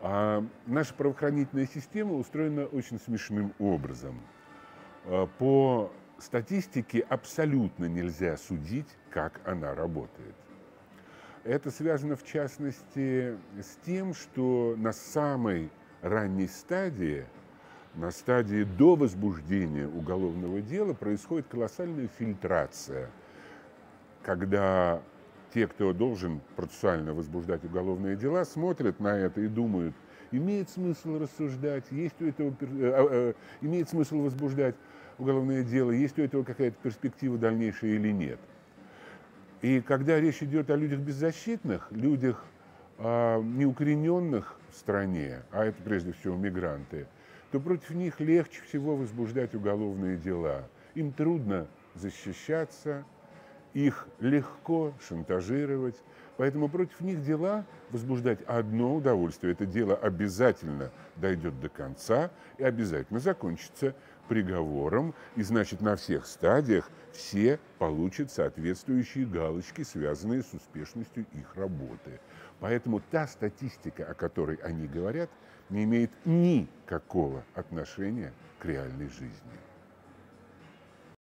А наша правоохранительная система устроена очень смешным образом. А, по статистике абсолютно нельзя судить, как она работает. Это связано в частности с тем, что на самой ранней стадии, на стадии до возбуждения уголовного дела происходит колоссальная фильтрация, когда те, кто должен процессуально возбуждать уголовные дела, смотрят на это и думают, имеет смысл рассуждать, есть у этого, э, э, имеет смысл возбуждать уголовное дело, есть у этого какая-то перспектива дальнейшая или нет. И когда речь идет о людях беззащитных, людях э, неукорененных в стране, а это прежде всего мигранты, то против них легче всего возбуждать уголовные дела. Им трудно защищаться, их легко шантажировать, поэтому против них дела возбуждать одно удовольствие. Это дело обязательно дойдет до конца и обязательно закончится приговором, и значит на всех стадиях все получат соответствующие галочки, связанные с успешностью их работы. Поэтому та статистика, о которой они говорят, не имеет никакого отношения к реальной жизни.